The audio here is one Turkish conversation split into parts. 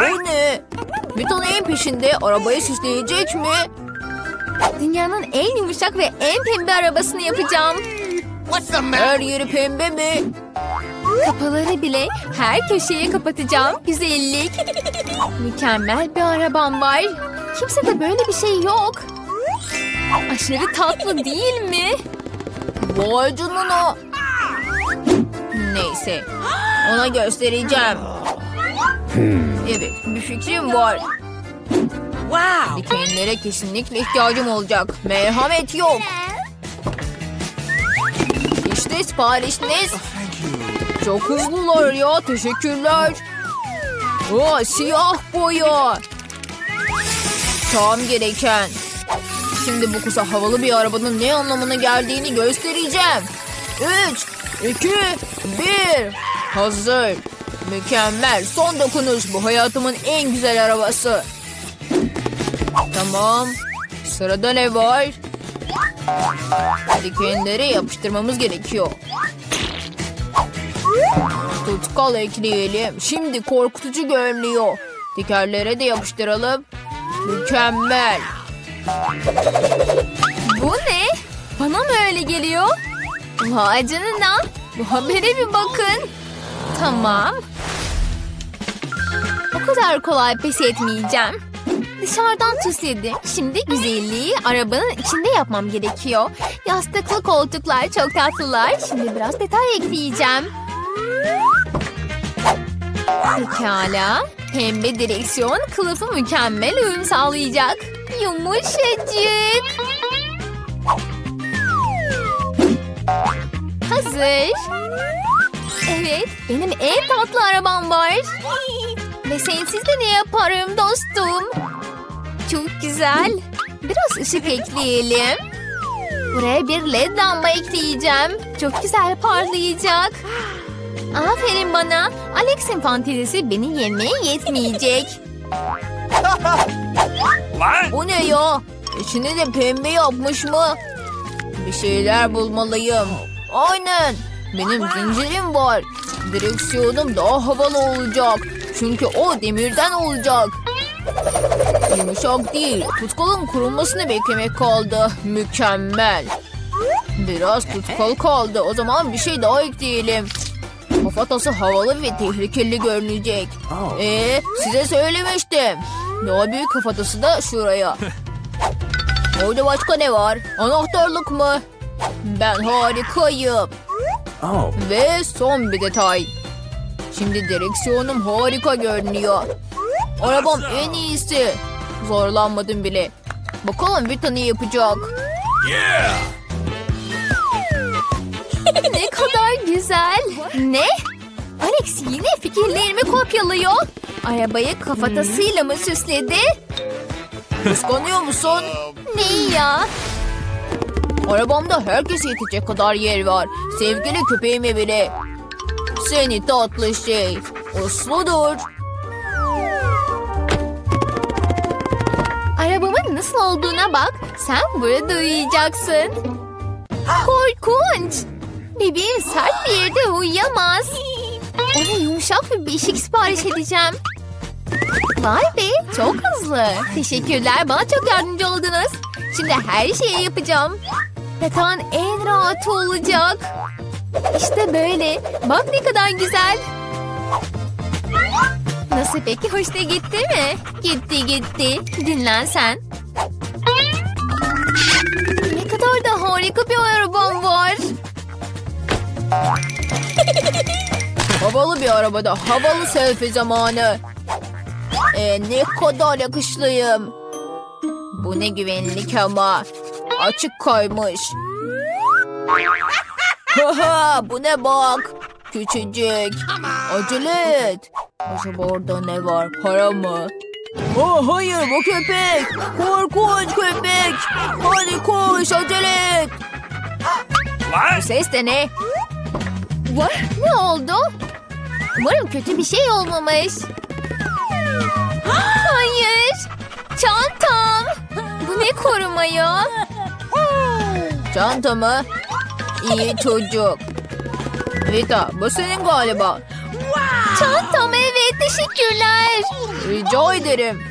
Bu ne? Vita neyin peşinde? Arabayı süsleyecek mi? Dünyanın en yumuşak ve en pembe arabasını yapacağım. Her yeri pembe mi? Kapıları bile her köşeye kapatacağım. Güzellik. Mükemmel bir arabam var. Kimse de böyle bir şey yok. Aşırı tatlı değil mi? Vay canına. Neyse. Ona göstereceğim. Evet bir fikrim var. Wow. Dikenlere kesinlikle ihtiyacım olacak. Merhamet yok. İşte siparişiniz. Çok hızlılar ya. Teşekkürler. Aa, siyah boya. Tam gereken. Şimdi bu kısa havalı bir arabanın ne anlamına geldiğini göstereceğim. Üç, iki, bir. Hazır. Mükemmel. Son dokunuş. Bu hayatımın en güzel arabası. Tamam. Sırada ne var? Dikenleri yapıştırmamız gerekiyor. Tutkal ekleyelim. Şimdi korkutucu görünüyor. Dikerlere de yapıştıralım. Mükemmel. Bu ne? Bana mı öyle geliyor? Vay canına. Bu habere bir bakın. Tamam. O kadar kolay pes etmeyeceğim. Dışarıdan süsledim. Şimdi güzelliği arabanın içinde yapmam gerekiyor. Yastıklı koltuklar çok tatlılar. Şimdi biraz detay ekleyeceğim. Pekala. Pembe direksiyon kılıfı mükemmel uyum sağlayacak. Yumuşacık. Hazır. Evet, benim en tatlı arabam var. Ve sensiz de ne yaparım dostum? Çok güzel. Biraz ışık ekleyelim. Buraya bir led lamba ekleyeceğim. Çok güzel parlayacak. Aferin bana. Alex'in fantezisi beni yenmeye yetmeyecek. Bu ne ya? İçini de pembe yapmış mı? Bir şeyler bulmalıyım. Aynen. Benim zincirim var. Direksiyonum daha havalı olacak. Çünkü o demirden olacak. Yumuşak değil. Tutkalın kurulmasını beklemek kaldı. Mükemmel. Biraz tutkal kaldı. O zaman bir şey daha ekleyelim. Kafatası havalı ve tehlikeli görünecek. Ee, size söylemiştim. Daha büyük kafatası da şuraya. Orada başka ne var? Anahtarlık mı? Ben harikayım. Oh. Ve son bir detay. Şimdi direksiyonum harika görünüyor. Arabam en iyisi. Zorlanmadım bile. Bakalım Vita ne yapacak? Yeah. ne kadar güzel. Ne? Alex yine fikirlerimi kopyalıyor. Arabayı kafatasıyla mı süsledi? Kıskanıyor musun? Ne ya? Arabamda herkese yetecek kadar yer var. Sevgili köpeğime bile. Seni tatlı şey. Usludur. Arabamın nasıl olduğuna bak. Sen burada uyuyacaksın. Korkunç. Bebeğim sert bir yerde uyuyamaz. Ona yumuşak bir beşik sipariş edeceğim. Vay be çok hızlı. Teşekkürler bana çok yardımcı oldunuz. Şimdi her şeyi yapacağım. Yatağın en rahatı olacak. İşte böyle. Bak ne kadar güzel. Nasıl peki hoşuna gitti mi? Gitti gitti. Dinlen sen. Ne kadar da harika bir arabam var. Havalı bir arabada havalı selfie zamanı. Ee, ne kadar yakışlıyım. Bu ne güvenlik ama. Açık kaymış. Haha bu ne bak. Küçücük. Acele et. Acaba orada ne var? Para mı? Oh, hayır bu köpek. Korkunç köpek. Hadi koş acele et. Bu ses de ne? What? Ne oldu? Umarım kötü bir şey olmamış. Hayır. Çantam. Bu ne koruma ya? Çanta mı? İyi çocuk. Vita bu senin galiba. Çantam evet teşekkür Teşekkürler. Rica ederim.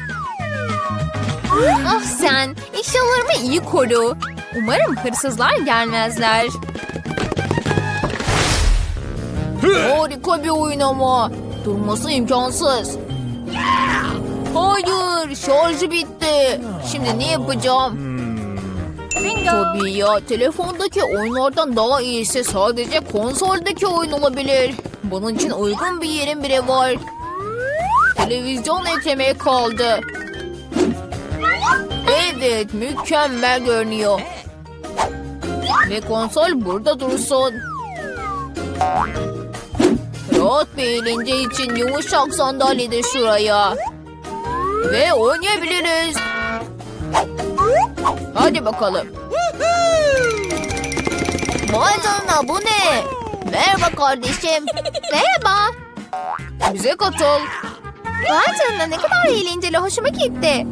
Ah sen eşyalarımı iyi koru. Umarım hırsızlar gelmezler. Harika bir oyun ama. Durması imkansız. Hayır şarjı bitti. Şimdi ne yapacağım? Tabii ya telefondaki oyunlardan daha iyisi sadece konsoldaki oyun olabilir. Bunun için uygun bir yerim bile var. Televizyon eklemeye kaldı. Evet mükemmel görünüyor. Ve konsol burada dursun. Rahat bir eğlence için yumuşak sandalye de şuraya. Ve oynayabiliriz. Hadi bakalım. Vay canına bu ne? Merhaba kardeşim. Merhaba. Bize katıl. Vay canına ne kadar eğlenceli. Hoşuma gitti.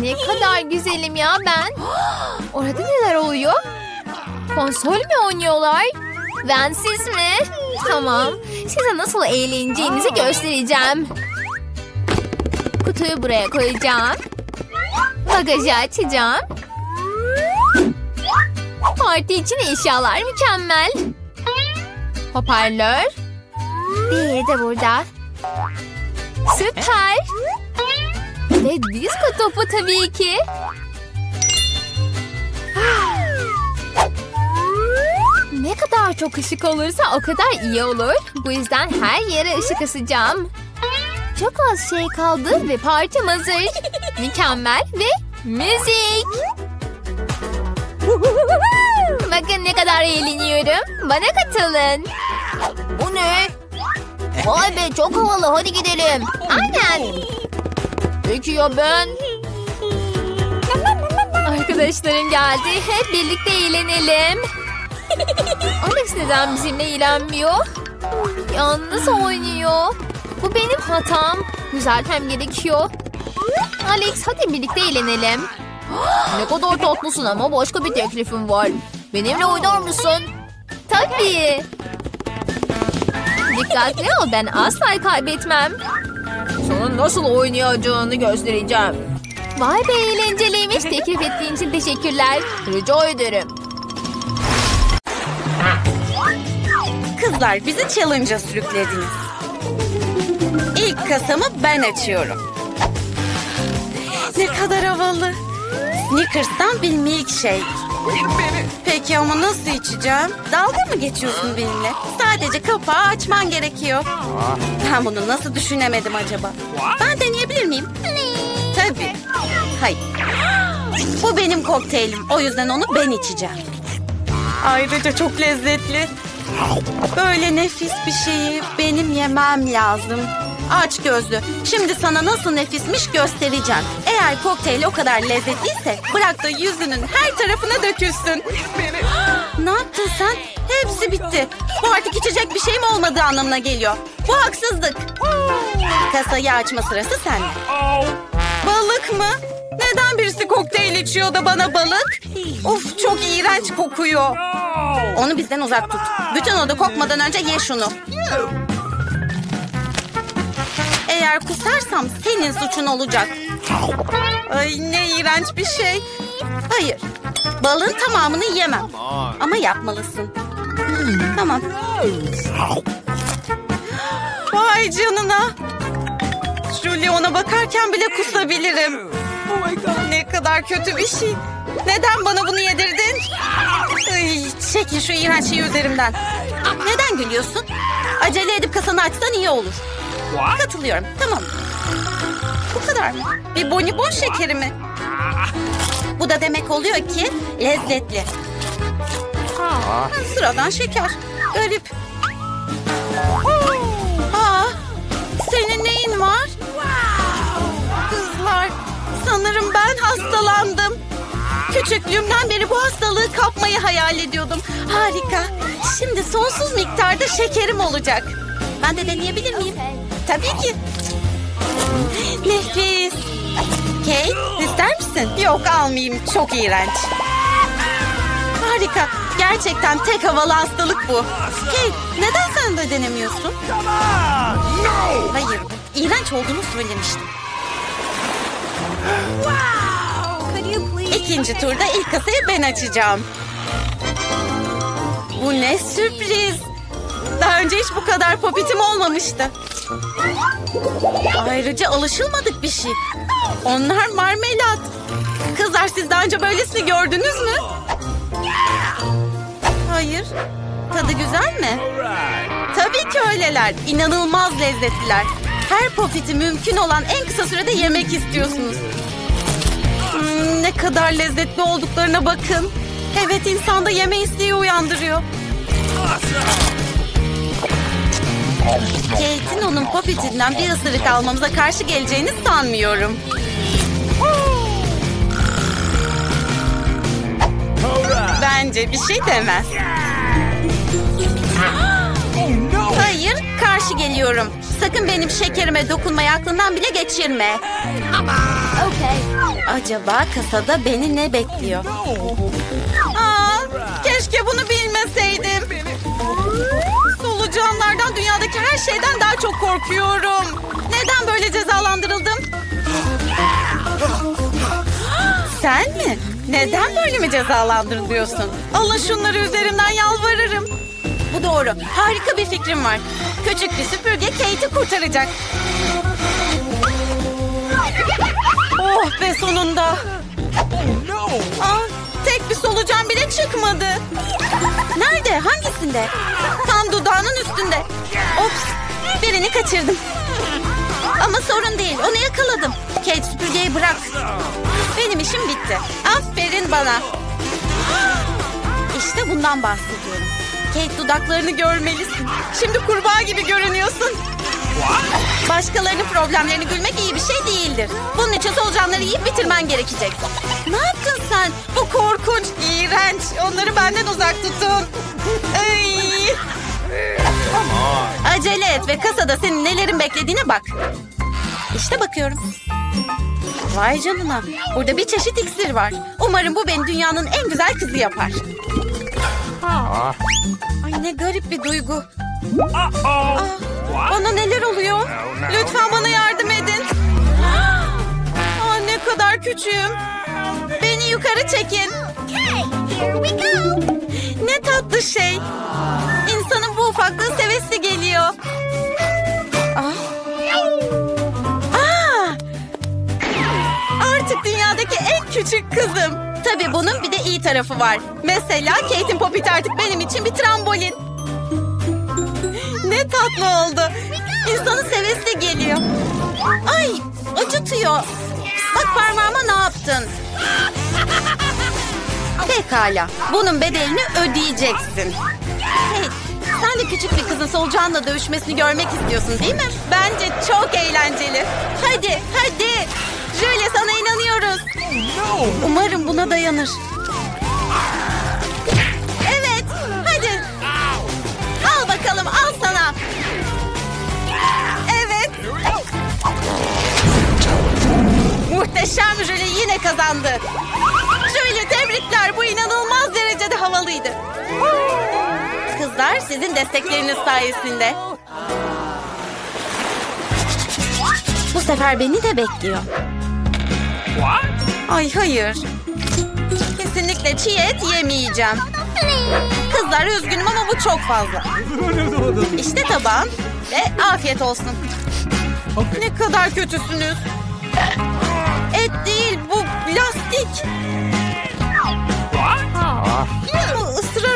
Ne kadar güzelim ya ben. Orada neler oluyor? Konsol mü oynuyorlar? Ben siz mi? Tamam. Size nasıl eğleneceğinizi göstereceğim. Kutuyu buraya koyacağım. Bagajı açacağım. Parti için eşyalar mükemmel. Hoparlör. Diğeri de burada. Süper. Ve disko topu tabii ki. Ne kadar çok ışık olursa o kadar iyi olur. Bu yüzden her yere ışık asacağım. Çok az şey kaldı ve partim hazır. Mükemmel ve müzik. Bakın ne kadar eğleniyorum. Bana katılın. Bu ne? Vay be çok havalı hadi gidelim. Aynen. Peki ya ben? Arkadaşlarım geldi. Hep birlikte eğlenelim. Alex neden bizimle eğlenmiyor? Yalnız oynuyor. Bu benim hatam. Düzeltmem gerekiyor. Alex hadi birlikte eğlenelim. Ne kadar tatlısın ama başka bir teklifim var. Benimle oynar mısın? Tabii. Dikkatli ol ben asla kaybetmem. Sana nasıl oynayacağını göstereceğim. Vay be eğlenceliymiş. Teklif ettiğin için teşekkürler. Rica ederim. Kızlar bizi challenge'a sürüklediniz. İlk kasamı ben açıyorum. Ne kadar havalı. Snickers'tan bir milkshake. Peki ama nasıl içeceğim? Dalga mı geçiyorsun benimle? Sadece kapağı açman gerekiyor. Ben bunu nasıl düşünemedim acaba? Ben deneyebilir miyim? Tabii. Hayır. Bu benim kokteylim. O yüzden onu ben içeceğim. Ayrıca çok lezzetli. Böyle nefis bir şeyi benim yemem lazım. Aç gözlü. Şimdi sana nasıl nefismiş göstereceğim. Eğer kokteyl o kadar lezzetliyse bırak da yüzünün her tarafına dökülsün. ne yaptın sen? Hepsi bitti. Bu artık içecek bir şey mi olmadığı anlamına geliyor. Bu haksızlık. Kasayı açma sırası sende. Balık mı? Neden birisi kokteyl içiyor da bana balık? Of çok iğrenç kokuyor. Onu bizden uzak tut. Bütün oda kokmadan önce ye şunu. Eğer kusarsam senin suçun olacak. Ay ne iğrenç bir şey. Hayır. Balığın tamamını yemem. Ama yapmalısın. Tamam. Vay canına. Julie ona bakarken bile kusabilirim. Ne kadar kötü bir şey. Neden bana bunu yedirdin? Ay, çekin şu iğrenç şeyi üzerimden. Neden gülüyorsun? Acele edip kasanı açsan iyi olur. Katılıyorum. Tamam. Bu kadar mı? Bir bonibon şekeri mi? Bu da demek oluyor ki lezzetli. Ha, sıradan şeker. Garip. Aa, senin neyin var? Kızlar, sanırım ben hastalandım. Küçüklüğümden beri bu hastalığı kapmayı hayal ediyordum. Harika. Şimdi sonsuz miktarda şekerim olacak. Ben de deneyebilir miyim? Tabii ki. Nefis. Kate, ister misin? Yok almayayım. Çok iğrenç. Harika. Gerçekten tek havalı hastalık bu. Kate neden sen de denemiyorsun? Hayır, iğrenç olduğunu söylemiştim. İkinci turda ilk kasayı ben açacağım. Bu ne sürpriz. Daha önce hiç bu kadar popitim olmamıştı. Ayrıca alışılmadık bir şey. Onlar marmelat. Kızlar siz daha önce böylesini gördünüz mü? Hayır. Tadı güzel mi? Tabii ki öyleler. İnanılmaz lezzetliler. Her popiti mümkün olan en kısa sürede yemek istiyorsunuz. Hmm, ne kadar lezzetli olduklarına bakın. Evet insanda yeme isteği uyandırıyor. Kate'in onun popitinden bir ısırık almamıza karşı geleceğini sanmıyorum. Bence bir şey demez. Hayır, karşı geliyorum. Sakın benim şekerime dokunmayı aklından bile geçirme. Okay. Acaba kasada beni ne bekliyor? Aa, keşke bunu şeyden daha çok korkuyorum. Neden böyle cezalandırıldım? Sen mi? Neden böyle mi cezalandırılıyorsun? Alın şunları üzerimden yalvarırım. Bu doğru. Harika bir fikrim var. Küçük bir süpürge Kate'i kurtaracak. Oh be sonunda. No! Aa, tek bir solucan bile çıkmadı. Nerede? Hangisinde? Tam dudağının üstünde. Ops, birini kaçırdım. Ama sorun değil, onu yakaladım. Kate süpürgeyi bırak. Benim işim bitti. Aferin bana. İşte bundan bahsediyorum. Kate dudaklarını görmelisin. Şimdi kurbağa gibi görünüyorsun. Başkalarının problemlerini gülmek iyi bir şey değildir. Bunun için solucanları yiyip bitirmen gerekecek. Ne yaptın sen? Bu korkunç, iğrenç. Onları benden uzak tutun. Ay. Acele et ve kasada senin nelerin beklediğine bak. İşte bakıyorum. Vay canına. Burada bir çeşit iksir var. Umarım bu beni dünyanın en güzel kızı yapar. Ay ne garip bir duygu. Aa, What? Bana neler oluyor? Lütfen bana yardım edin. Aa, ne kadar küçüğüm. Beni yukarı çekin. Ne tatlı şey. İnsanın bu ufaklığı sevesi geliyor. Ah. Aa! Artık dünyadaki en küçük kızım. Tabii bunun bir de iyi tarafı var. Mesela Kate'in popiti artık benim için bir trambolin. Ne tatlı oldu. İnsanın sevesi geliyor. Ay acıtıyor. Bak parmağıma ne yaptın? Pekala. Bunun bedelini ödeyeceksin. Hey, sen de küçük bir kızın solucanla dövüşmesini görmek istiyorsun değil mi? Bence çok eğlenceli. Hadi, hadi. Jöle sana inanıyoruz. Umarım buna dayanır. Muhteşem Jöle yine kazandı. Jöle tebrikler, bu inanılmaz derecede havalıydı. Kızlar sizin destekleriniz sayesinde. Bu sefer beni de bekliyor. Ay hayır. Kesinlikle çiğ et yemeyeceğim. Kızlar üzgünüm ama bu çok fazla. İşte tabağın ve afiyet olsun. Ne kadar kötüsünüz.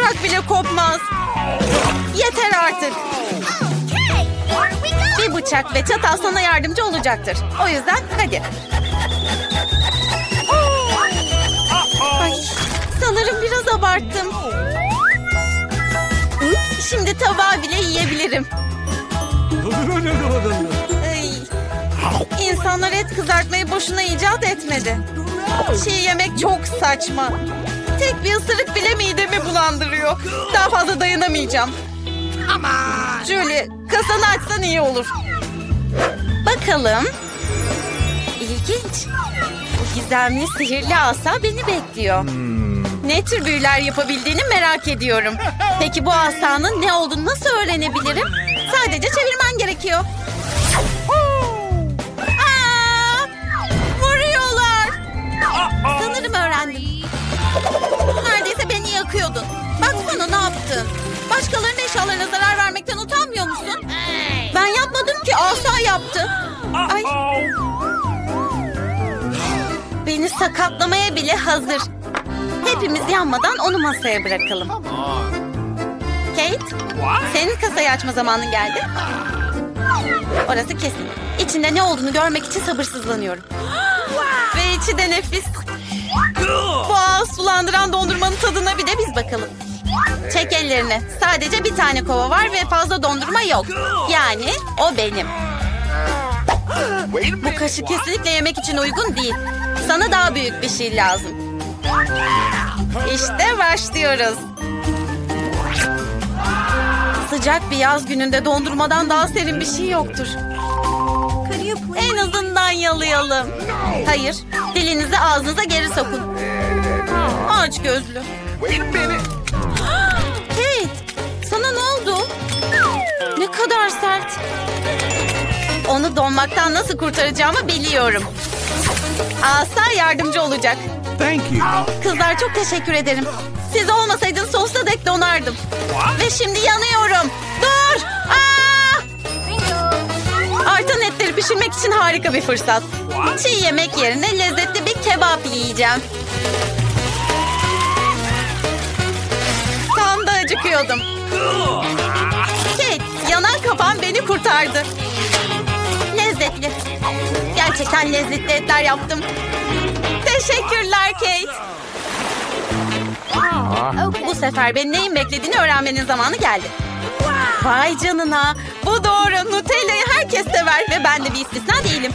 Isırarak bile kopmaz. Yeter artık. Bir bıçak ve çatal sana yardımcı olacaktır. O yüzden hadi. Ay, sanırım biraz abarttım. Şimdi tabağı bile yiyebilirim. Ay, İnsanlar et kızartmayı boşuna icat etmedi. Çiğ yemek çok saçma. Tek bir ısırık bile bulandırıyor. Daha fazla dayanamayacağım. Julie, kasanı açsan iyi olur. Bakalım. İlginç. Bu gizemli sihirli asa beni bekliyor. Ne tür büyüler yapabildiğini merak ediyorum. Peki bu asanın ne olduğunu nasıl öğrenebilirim? Sadece çevirmen gerekiyor. Aa, vuruyorlar. Sanırım öğrendim. Neredeyse beni yakıyordun. Ne yaptın. Başkalarının eşyalarına zarar vermekten utanmıyor musun? Ben yapmadım ki asa yaptı. Ay Uh-oh. beni sakatlamaya bile hazır. Hepimiz yanmadan onu masaya bırakalım. Kate, senin kasayı açma zamanın geldi. Orası kesin. İçinde ne olduğunu görmek için sabırsızlanıyorum. Ve içi de nefis. Bu ağız sulandıran dondurmanın tadına bir de biz bakalım. Çek ellerini. Sadece bir tane kova var ve fazla dondurma yok. Yani o benim. Bu kaşık kesinlikle yemek için uygun değil. Sana daha büyük bir şey lazım. İşte başlıyoruz. Sıcak bir yaz gününde dondurmadan daha serin bir şey yoktur. En azından yalayalım. Hayır, dilinizi ağzınıza geri sokun. Aç gözlü. Wait a minute. Ne kadar sert. Onu donmaktan nasıl kurtaracağımı biliyorum. Asa yardımcı olacak. Thank you. Kızlar çok teşekkür ederim. Siz olmasaydınız sonsuza dek donardım. Ve şimdi yanıyorum. Dur! Aa! Artan etleri pişirmek için harika bir fırsat. Çiğ yemek yerine lezzetli bir kebap yiyeceğim. Tam da acıkıyordum. Kafam beni kurtardı. Lezzetli. Gerçekten lezzetli etler yaptım. Teşekkürler Kate. Bu sefer beni neyin beklediğini öğrenmenin zamanı geldi. Vay canına. Bu doğru. Nutella'yı herkes sever ve ben de bir istisna değilim.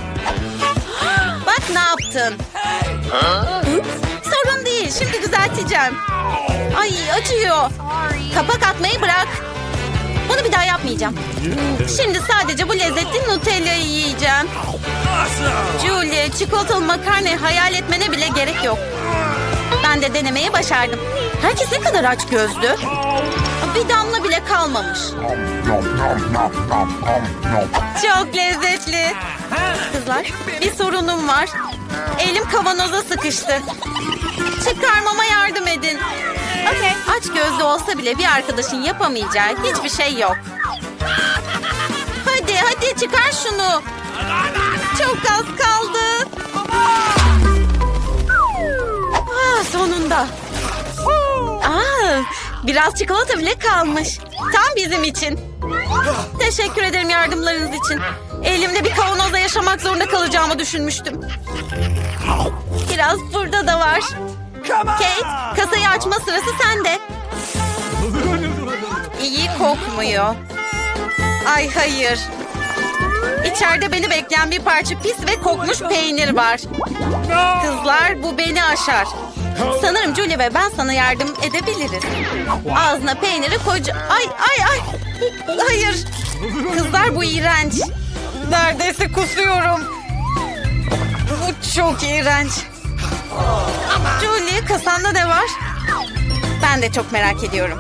Bak ne yaptın. Sorun değil. Şimdi düzelteceğim. Ay acıyor. Kapak atmayı bırak. Bunu bir daha yapmayacağım. Şimdi sadece bu lezzetli Nutella'yı yiyeceğim. Julie, çikolatalı makarnayı hayal etmene bile gerek yok. Ben de denemeyi başardım. Herkes ne kadar aç gözlü. Bir damla bile kalmamış. Çok lezzetli. Kızlar, bir sorunum var. Elim kavanoza sıkıştı. Çıkarmama yardım edin. Okey. Aç gözlü olsa bile bir arkadaşın yapamayacağı hiçbir şey yok. Hadi hadi çıkar şunu. Çok az kaldı. Ah, sonunda. Aa, biraz çikolata bile kalmış. Tam bizim için. Teşekkür ederim yardımlarınız için. Elimde bir kavanozda yaşamak zorunda kalacağımı düşünmüştüm. Biraz burada da var. Kate, kasayı açma sırası sende. İyi kokmuyor. Ay hayır. İçeride beni bekleyen bir parça pis ve kokmuş peynir var. Kızlar bu beni aşar. Sanırım Julie ve ben sana yardım edebiliriz. Ağzına peyniri koca... Ay ay ay. Hayır. Kızlar bu iğrenç. Neredeyse kusuyorum. Bu çok iğrenç. Julie kasanda ne var? Ben de çok merak ediyorum.